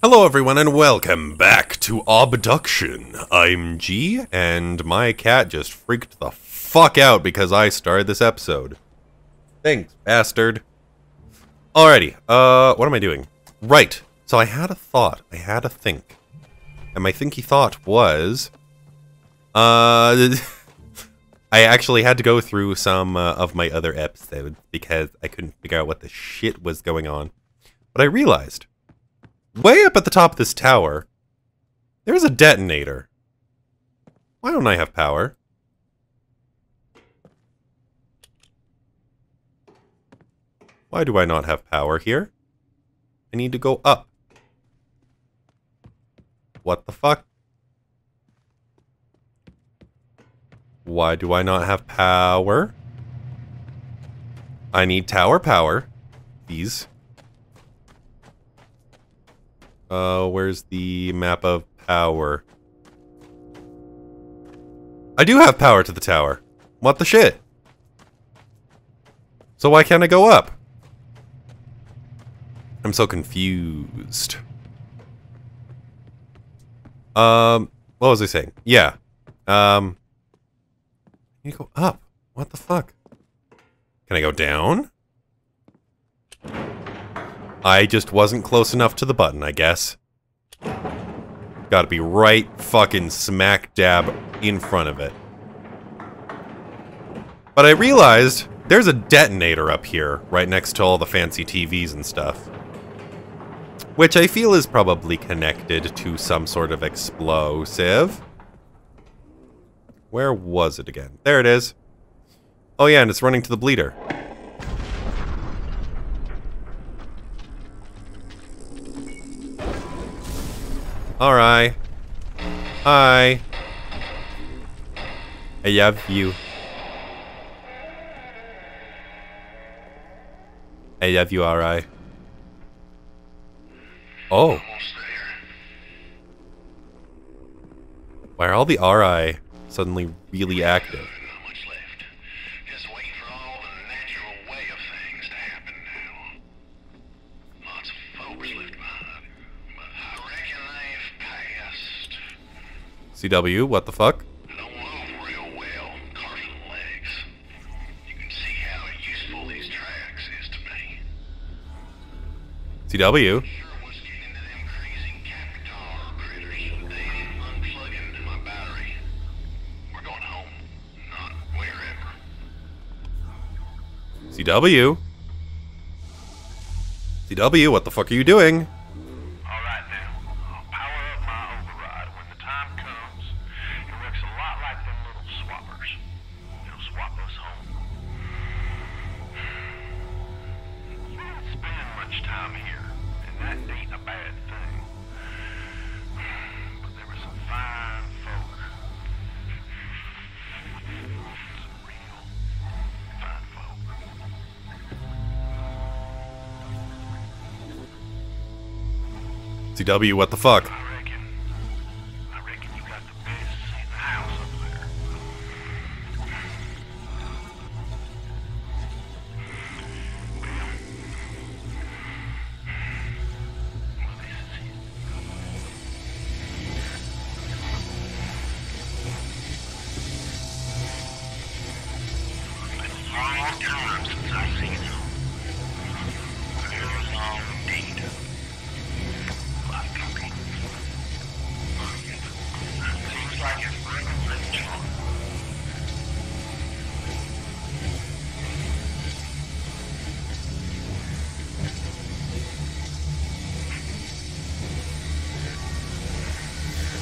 Hello, everyone, and welcome back to Obduction. I'm G, and my cat just freaked the fuck out because I started this episode. Thanks, bastard. Alrighty, uh, what am I doing? Right, so I had a thought, I had a think. And my thinky thought was... Uh... I actually had to go through some uh, of my other episodes because I couldn't figure out what the shit was going on. But I realized Way up at the top of this tower, there's a detonator. Why don't I have power? Why do I not have power here? I need to go up. What the fuck? Why do I not have power? I need tower power. These. Uh, where's the map of power? I do have power to the tower. What the shit? So why can't I go up? I'm so confused. Um, what was I saying? Yeah. Um, need go up. What the fuck? Can I go down? I just wasn't close enough to the button, I guess. Gotta be right fucking smack dab in front of it. But I realized there's a detonator up here, right next to all the fancy TVs and stuff. Which I feel is probably connected to some sort of explosive. Where was it again? There it is. Oh yeah, and it's running to the bleeder. Alright. Hi. I love you. I love you, alright. Oh. Why are all the RI suddenly really active? CW, what the fuck? CW? CW? CW, what the fuck are you doing? CW, what the fuck?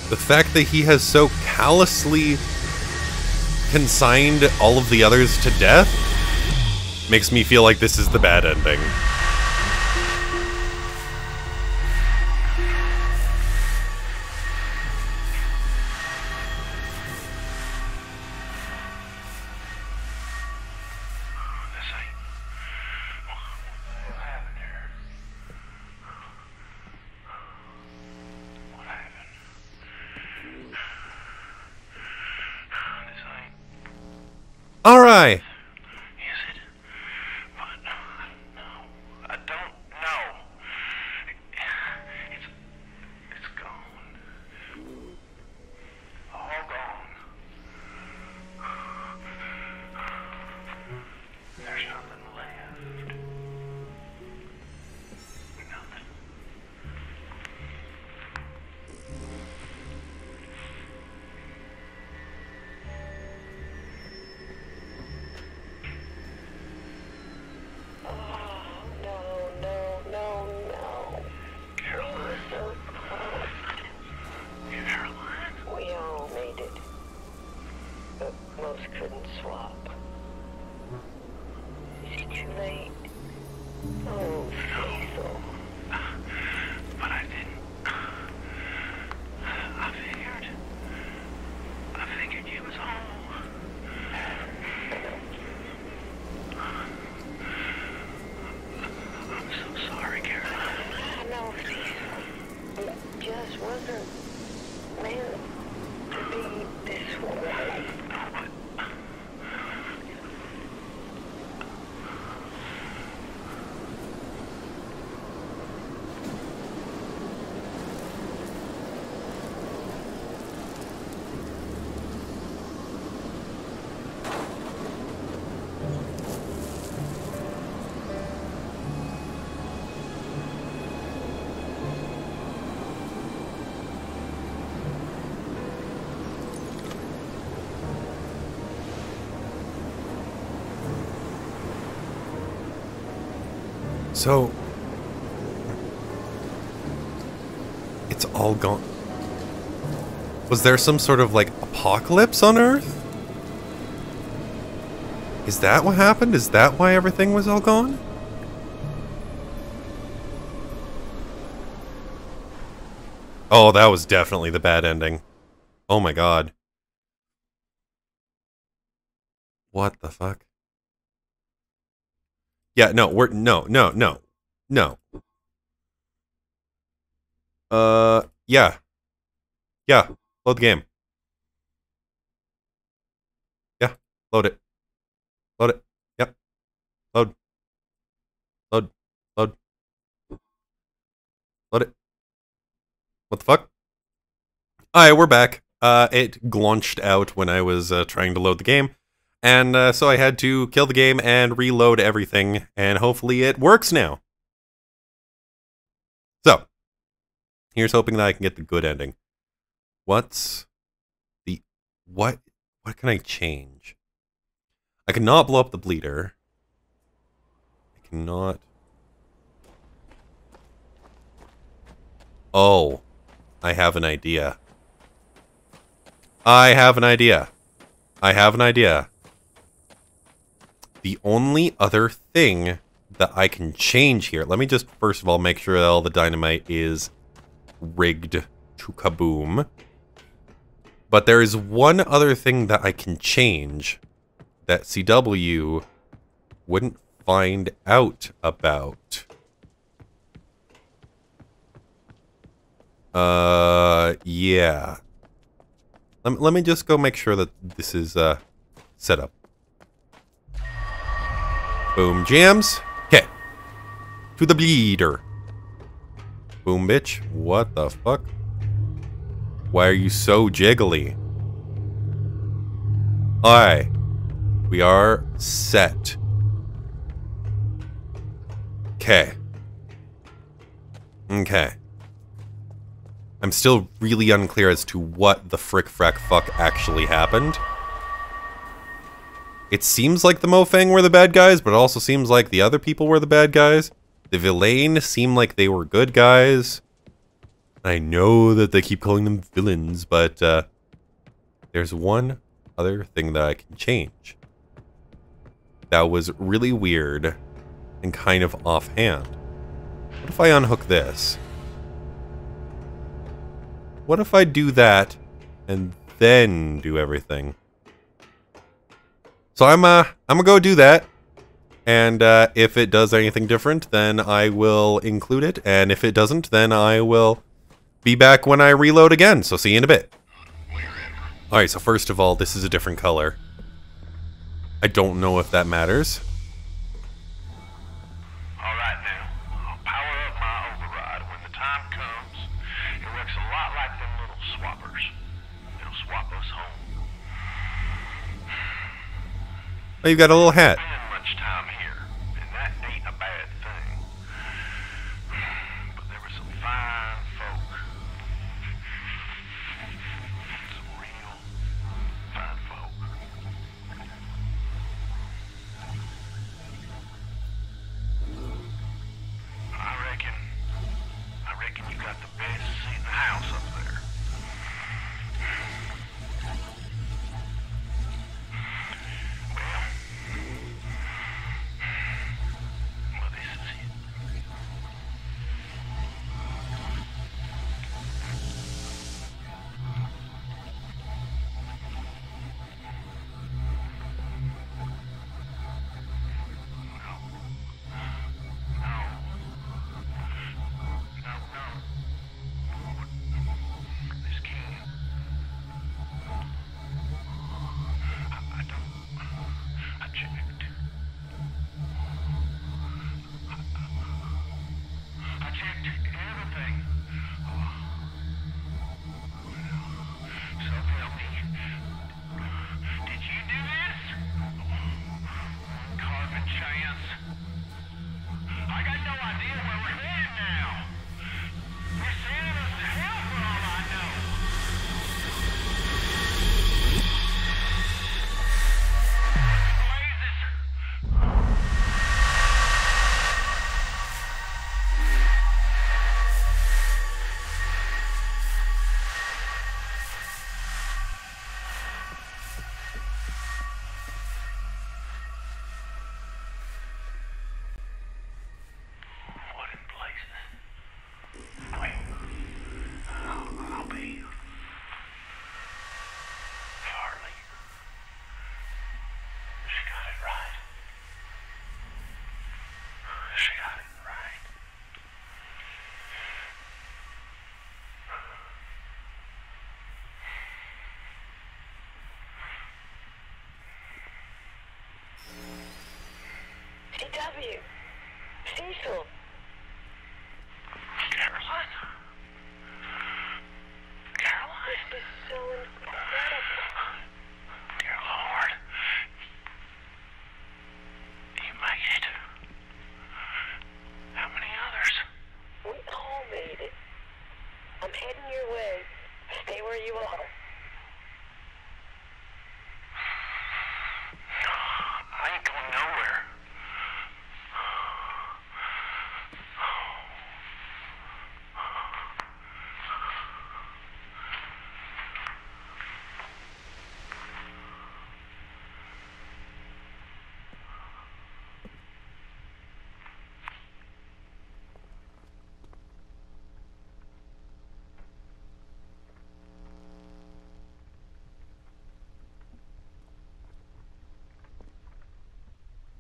The fact that he has so callously consigned all of the others to death makes me feel like this is the bad ending. All So it's all gone. Was there some sort of like apocalypse on Earth? Is that what happened? Is that why everything was all gone? Oh, that was definitely the bad ending. Oh my god. What the fuck? Yeah, no, we're no, no, no. No. Uh yeah. Yeah, load the game. Yeah, load it. Load it. Yep. Load. Load. Load. Load it. What the fuck? Alright, we're back. Uh, it glaunched out when I was uh, trying to load the game. And uh, so I had to kill the game and reload everything, and hopefully it works now. So, here's hoping that I can get the good ending. What's the... What... What can I change? I cannot blow up the bleeder. I cannot... Oh. I have an idea. I have an idea. I have an idea. The only other thing that I can change here, let me just first of all make sure that all the dynamite is rigged to kaboom. But there is one other thing that I can change that CW wouldn't find out about. Uh, yeah. Let, let me just go make sure that this is, uh, set up. Boom jams. Okay. To the bleeder. Boom, bitch. What the fuck? Why are you so jiggly? Alright. We are set. Okay. Okay. I'm still really unclear as to what the frick frack fuck actually happened. It seems like the Mofang were the bad guys, but it also seems like the other people were the bad guys. The Villein seem like they were good guys. I know that they keep calling them villains, but uh, there's one other thing that I can change. That was really weird and kind of offhand. What if I unhook this? What if I do that and then do everything? So I'm uh I'm gonna go do that. And uh, if it does anything different, then I will include it. And if it doesn't, then I will be back when I reload again. So see you in a bit. Alright, so first of all, this is a different color. I don't know if that matters. Fine folk. Some real fine folk. I reckon, I reckon you got the best seat in the house up there.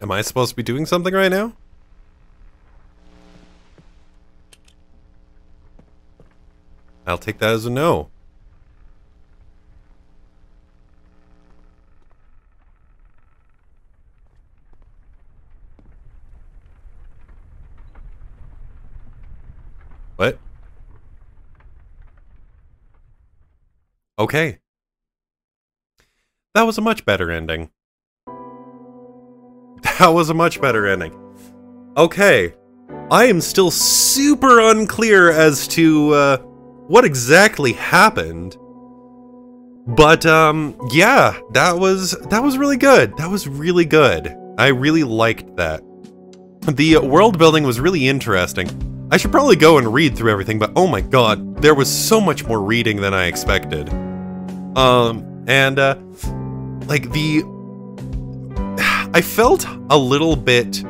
Am I supposed to be doing something right now? I'll take that as a no. What? Okay. That was a much better ending. That was a much better ending. Okay. I am still super unclear as to uh, what exactly happened. But um yeah, that was that was really good. That was really good. I really liked that. The world building was really interesting. I should probably go and read through everything, but oh my god, there was so much more reading than I expected. Um and uh like the I felt a little bit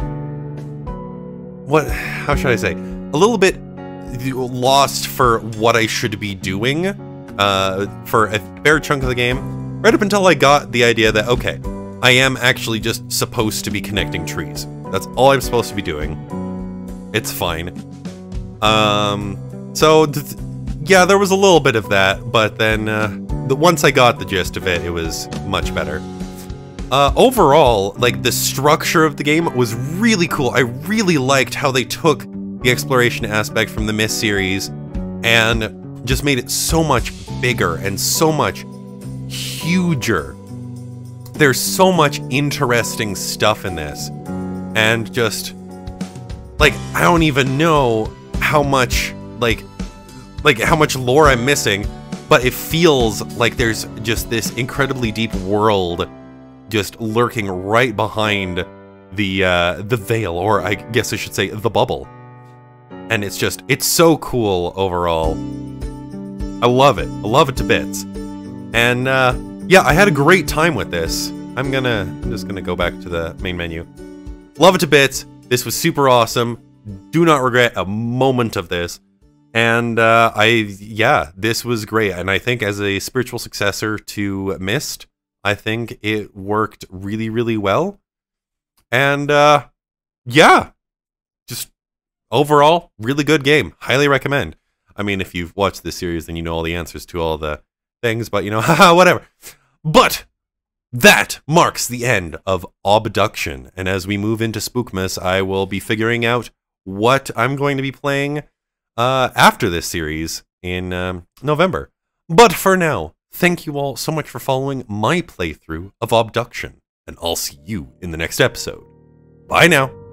what how should I say? A little bit lost for what I should be doing uh, for a fair chunk of the game, right up until I got the idea that okay, I am actually just supposed to be connecting trees. That's all I'm supposed to be doing. It's fine. Um, so yeah, there was a little bit of that, but then uh, the, once I got the gist of it, it was much better. Uh, overall, like the structure of the game was really cool. I really liked how they took the exploration aspect from the Myst series and just made it so much bigger and so much huger. There's so much interesting stuff in this. And just like I don't even know how much like like how much lore I'm missing, but it feels like there's just this incredibly deep world just lurking right behind the uh, the veil, or I guess I should say the bubble. And it's just, it's so cool overall. I love it. I love it to bits. And uh, yeah, I had a great time with this. I'm gonna, I'm just gonna go back to the main menu. Love it to bits. This was super awesome. Do not regret a moment of this. And uh, I, yeah, this was great. And I think as a spiritual successor to Myst, I think it worked really, really well. And uh, yeah, just overall, really good game. Highly recommend. I mean, if you've watched this series, then you know all the answers to all the things, but you know, haha, whatever. But that marks the end of Obduction. And as we move into Spookmas, I will be figuring out what I'm going to be playing uh, after this series in um, November. But for now, Thank you all so much for following my playthrough of Obduction, and I'll see you in the next episode. Bye now.